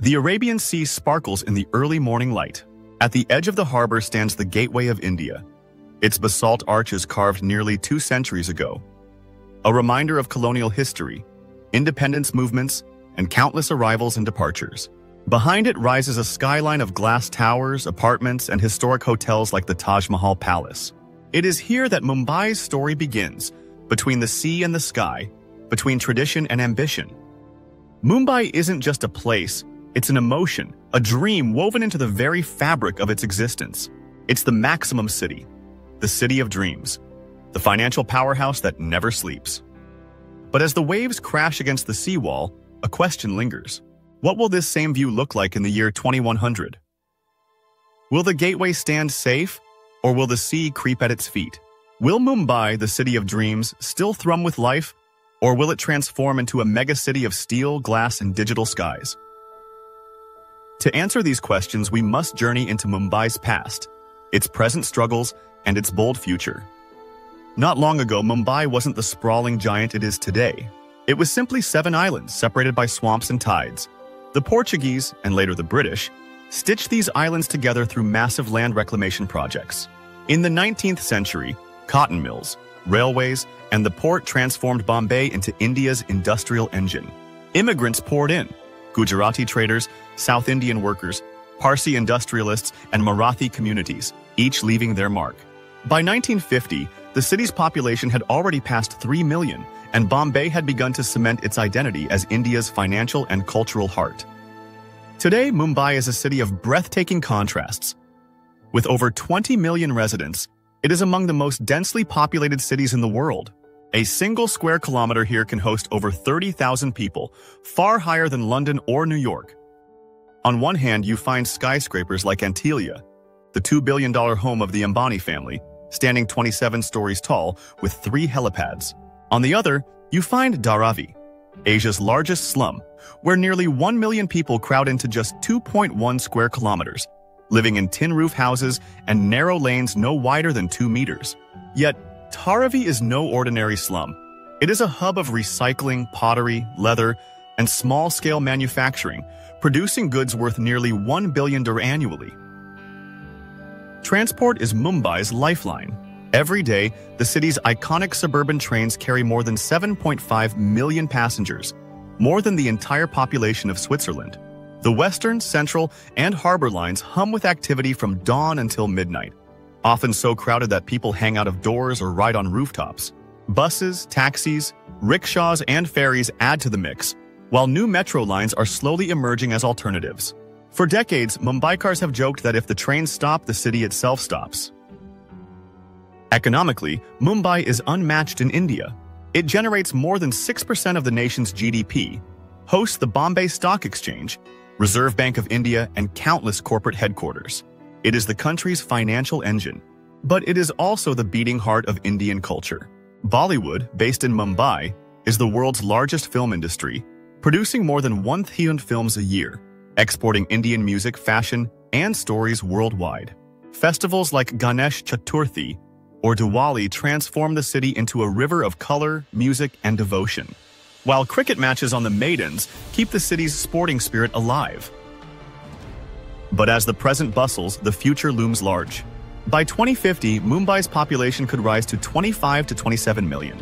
The Arabian Sea sparkles in the early morning light. At the edge of the harbor stands the Gateway of India. Its basalt arches carved nearly two centuries ago. A reminder of colonial history, independence movements, and countless arrivals and departures. Behind it rises a skyline of glass towers, apartments, and historic hotels like the Taj Mahal Palace. It is here that Mumbai's story begins, between the sea and the sky, between tradition and ambition. Mumbai isn't just a place, it's an emotion, a dream woven into the very fabric of its existence. It's the maximum city, the city of dreams, the financial powerhouse that never sleeps. But as the waves crash against the seawall, a question lingers. What will this same view look like in the year 2100? Will the gateway stand safe, or will the sea creep at its feet? Will Mumbai, the city of dreams, still thrum with life, or will it transform into a megacity of steel, glass, and digital skies? To answer these questions, we must journey into Mumbai's past, its present struggles, and its bold future. Not long ago, Mumbai wasn't the sprawling giant it is today. It was simply seven islands separated by swamps and tides. The Portuguese, and later the British, stitched these islands together through massive land reclamation projects. In the 19th century, cotton mills, railways, and the port transformed Bombay into India's industrial engine. Immigrants poured in, Gujarati traders, South Indian workers, Parsi industrialists, and Marathi communities, each leaving their mark. By 1950, the city's population had already passed 3 million, and Bombay had begun to cement its identity as India's financial and cultural heart. Today, Mumbai is a city of breathtaking contrasts. With over 20 million residents, it is among the most densely populated cities in the world. A single square kilometer here can host over 30,000 people, far higher than London or New York. On one hand, you find skyscrapers like Antilia, the $2 billion home of the Ambani family, standing 27 stories tall with three helipads. On the other, you find Dharavi, Asia's largest slum, where nearly 1 million people crowd into just 2.1 square kilometers, living in tin roof houses and narrow lanes no wider than 2 meters. Yet, Dharavi is no ordinary slum. It is a hub of recycling, pottery, leather, and small-scale manufacturing, producing goods worth nearly 1 billion dir annually. Transport is Mumbai's lifeline. Every day, the city's iconic suburban trains carry more than 7.5 million passengers, more than the entire population of Switzerland. The Western, Central, and Harbor lines hum with activity from dawn until midnight, often so crowded that people hang out of doors or ride on rooftops. Buses, taxis, rickshaws, and ferries add to the mix, while new metro lines are slowly emerging as alternatives. For decades, Mumbaikars have joked that if the trains stop, the city itself stops. Economically, Mumbai is unmatched in India. It generates more than 6% of the nation's GDP, hosts the Bombay Stock Exchange, Reserve Bank of India, and countless corporate headquarters. It is the country's financial engine, but it is also the beating heart of Indian culture. Bollywood, based in Mumbai, is the world's largest film industry, producing more than 1,000 films a year, exporting Indian music, fashion, and stories worldwide. Festivals like Ganesh Chaturthi or Diwali transform the city into a river of color, music, and devotion, while cricket matches on the Maidans keep the city's sporting spirit alive. But as the present bustles, the future looms large. By 2050, Mumbai's population could rise to 25 to 27 million.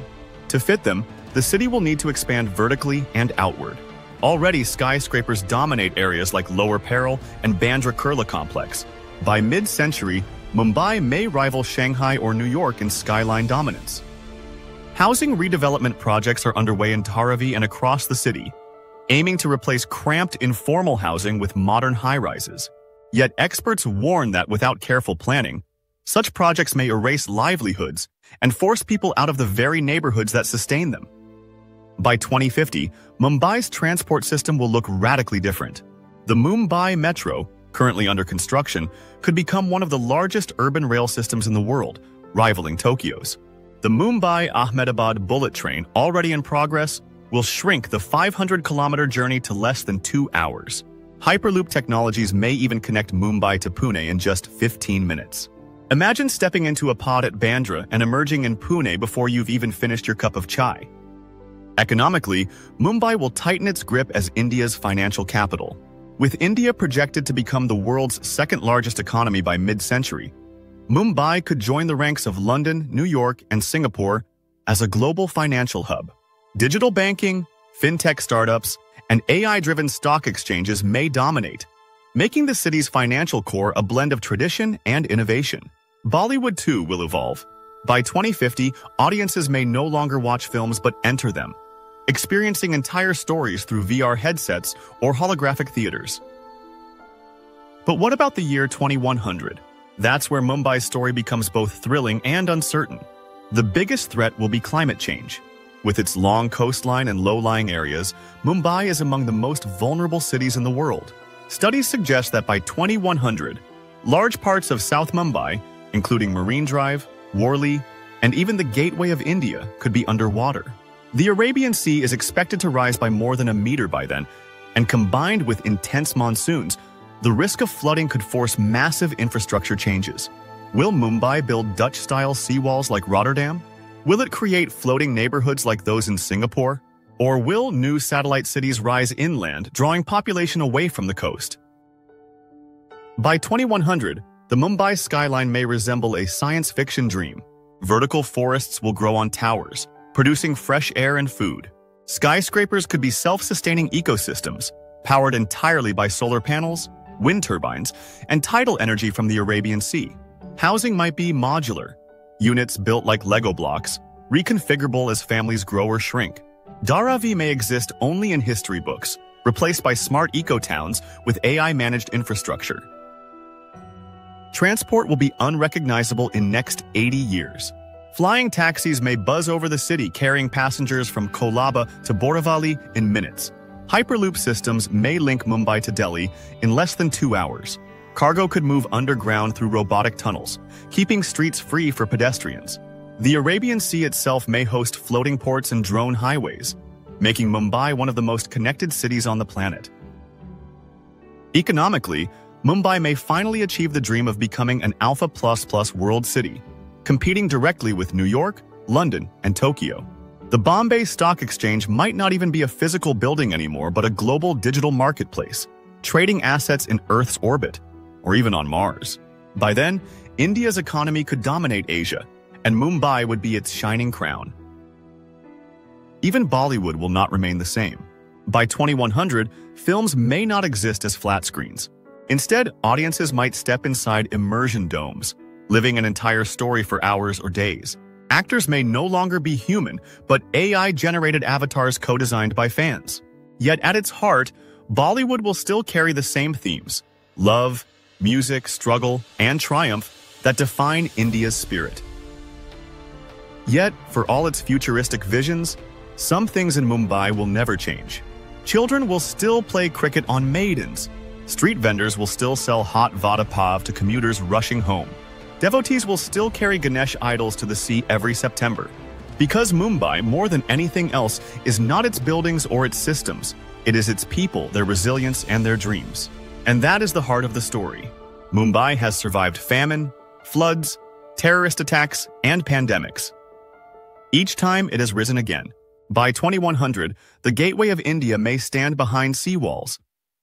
To fit them, the city will need to expand vertically and outward. Already, skyscrapers dominate areas like Lower Parel and Bandra Kurla Complex. By mid-century, Mumbai may rival Shanghai or New York in skyline dominance. Housing redevelopment projects are underway in Dharavi and across the city, aiming to replace cramped informal housing with modern high-rises. Yet experts warn that without careful planning, such projects may erase livelihoods and force people out of the very neighborhoods that sustain them. By 2050, Mumbai's transport system will look radically different. The Mumbai Metro, currently under construction, could become one of the largest urban rail systems in the world, rivaling Tokyo's. The Mumbai-Ahmedabad bullet train, already in progress, will shrink the 500-kilometer journey to less than two hours. Hyperloop technologies may even connect Mumbai to Pune in just 15 minutes. Imagine stepping into a pod at Bandra and emerging in Pune before you've even finished your cup of chai. Economically, Mumbai will tighten its grip as India's financial capital. With India projected to become the world's second largest economy by mid-century, Mumbai could join the ranks of London, New York, and Singapore as a global financial hub. Digital banking, fintech startups, and AI-driven stock exchanges may dominate, making the city's financial core a blend of tradition and innovation. Bollywood too will evolve. By 2050, audiences may no longer watch films but enter them, experiencing entire stories through VR headsets or holographic theaters. But what about the year 2100? That's where Mumbai's story becomes both thrilling and uncertain. The biggest threat will be climate change. With its long coastline and low-lying areas, Mumbai is among the most vulnerable cities in the world. Studies suggest that by 2100, large parts of South Mumbai, including Marine Drive, Worli, and even the Gateway of India, could be underwater. The Arabian Sea is expected to rise by more than a meter by then, and combined with intense monsoons, the risk of flooding could force massive infrastructure changes. Will Mumbai build Dutch-style seawalls like Rotterdam? Will it create floating neighborhoods like those in Singapore? Or will new satellite cities rise inland, drawing population away from the coast? By 2100, the Mumbai skyline may resemble a science fiction dream. Vertical forests will grow on towers, producing fresh air and food. Skyscrapers could be self-sustaining ecosystems, powered entirely by solar panels, wind turbines, and tidal energy from the Arabian Sea. Housing might be modular, units built like Lego blocks, reconfigurable as families grow or shrink. Dharavi may exist only in history books, replaced by smart eco-towns with AI-managed infrastructure. Transport will be unrecognizable in next 80 years. Flying taxis may buzz over the city carrying passengers from Colaba to Borivali in minutes. Hyperloop systems may link Mumbai to Delhi in less than two hours. Cargo could move underground through robotic tunnels, keeping streets free for pedestrians. The Arabian Sea itself may host floating ports and drone highways, making Mumbai one of the most connected cities on the planet. Economically, Mumbai may finally achieve the dream of becoming an Alpha++ Plus world city, competing directly with New York, London, and Tokyo. The Bombay Stock Exchange might not even be a physical building anymore, but a global digital marketplace, trading assets in Earth's orbit, or even on Mars. By then, India's economy could dominate Asia, and Mumbai would be its shining crown. Even Bollywood will not remain the same. By 2100, films may not exist as flat screens. Instead, audiences might step inside immersion domes, living an entire story for hours or days. Actors may no longer be human, but AI-generated avatars co-designed by fans. Yet at its heart, Bollywood will still carry the same themes love, music, struggle, and triumph that define India's spirit. Yet, for all its futuristic visions, some things in Mumbai will never change. Children will still play cricket on maidans. Street vendors will still sell hot vada pav to commuters rushing home. Devotees will still carry Ganesh idols to the sea every September. Because Mumbai, more than anything else, is not its buildings or its systems. It is its people, their resilience, and their dreams. And that is the heart of the story. Mumbai has survived famine, floods, terrorist attacks, and pandemics. Each time it has risen again. By 2100, the gateway of India may stand behind seawalls.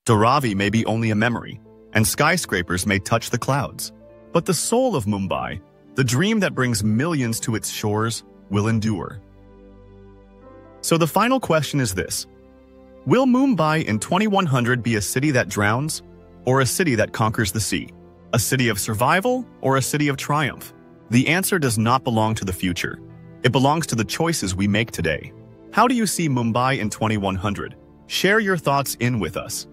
Dharavi may be only a memory, and skyscrapers may touch the clouds. But the soul of Mumbai, the dream that brings millions to its shores, will endure. So the final question is this. Will Mumbai in 2100 be a city that drowns, or a city that conquers the sea? A city of survival, or a city of triumph? The answer does not belong to the future. It belongs to the choices we make today. How do you see Mumbai in 2100? Share your thoughts in with us.